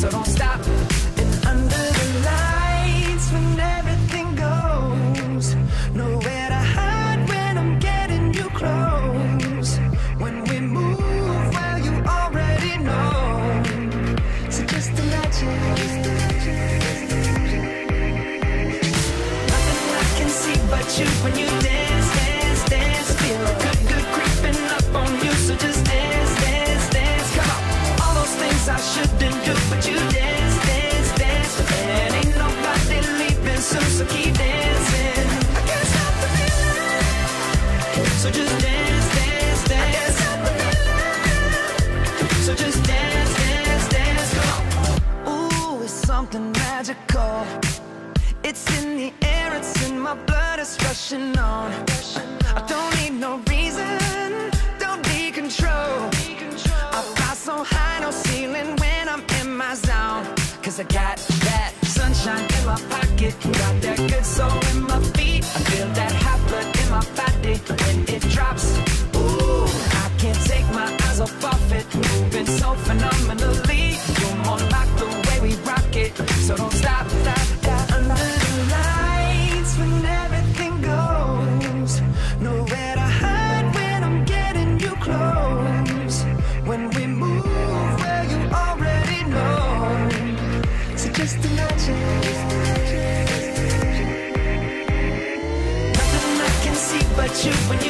So don't stop. And under the lights, when everything goes, nowhere to hide when I'm getting you close. When we move, well, you already know. So just imagine. Nothing I can see but you when you dance, dance, dance. Feel good, good creeping up on you. So just dance, dance, dance. Come on. All those things I shouldn't do, but you So just dance, dance, dance. So just dance, dance, dance. Ooh, it's something magical. It's in the air, it's in my blood, it's rushing on. I don't need no reason, don't need control. I fly so high, no ceiling when I'm in my zone. Cause I got that sunshine in my pocket, got that good soul in my feet. Just imagine. Nothing I can see but you when you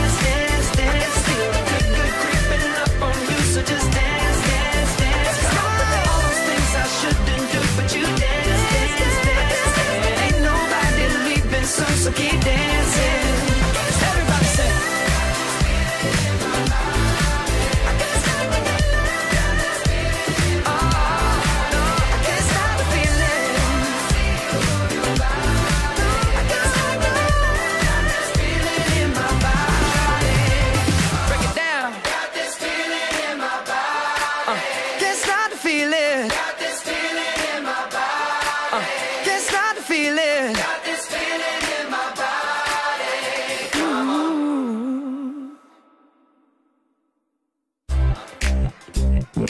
Oh.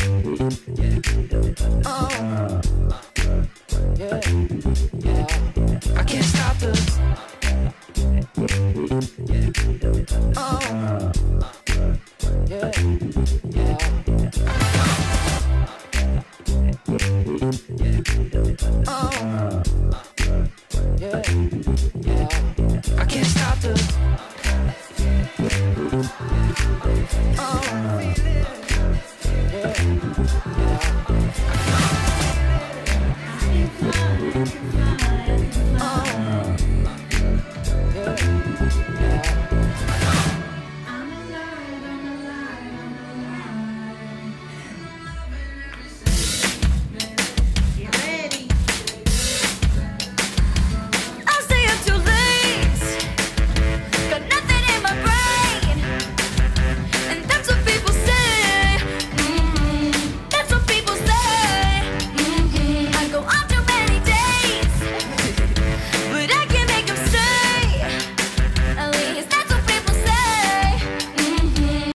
Yeah. Yeah. I can't stop the.